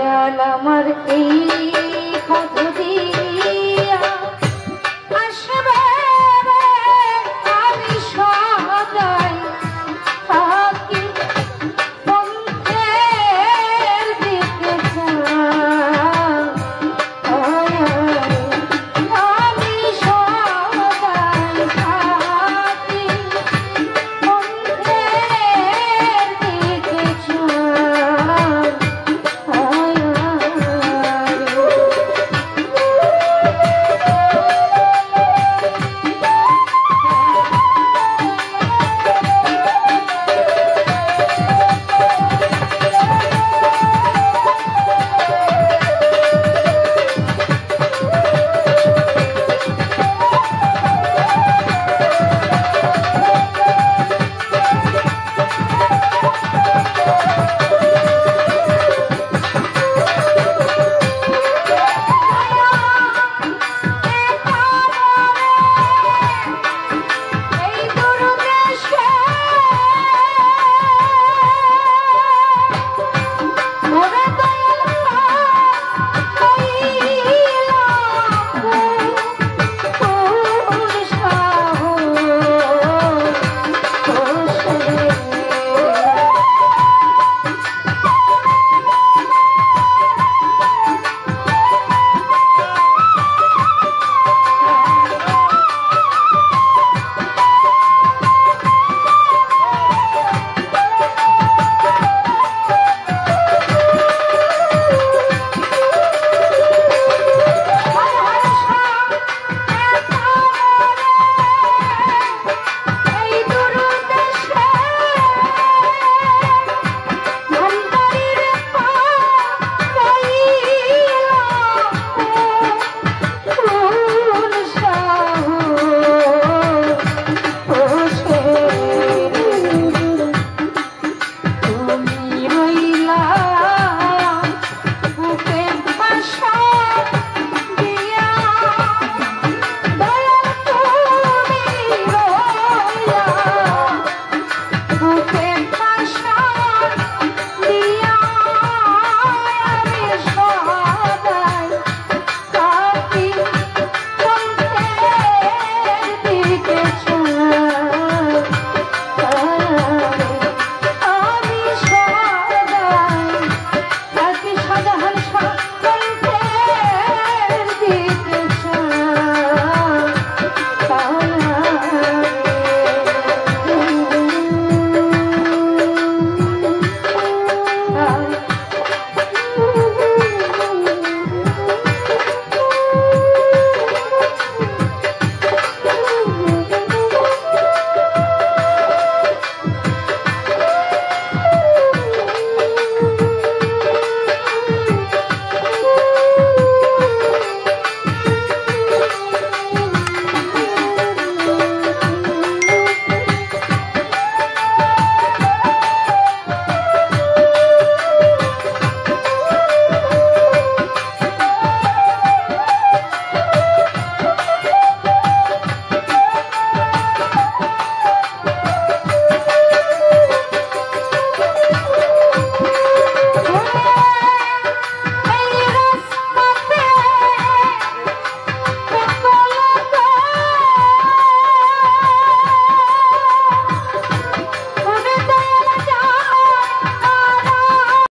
দয়াল আমার এই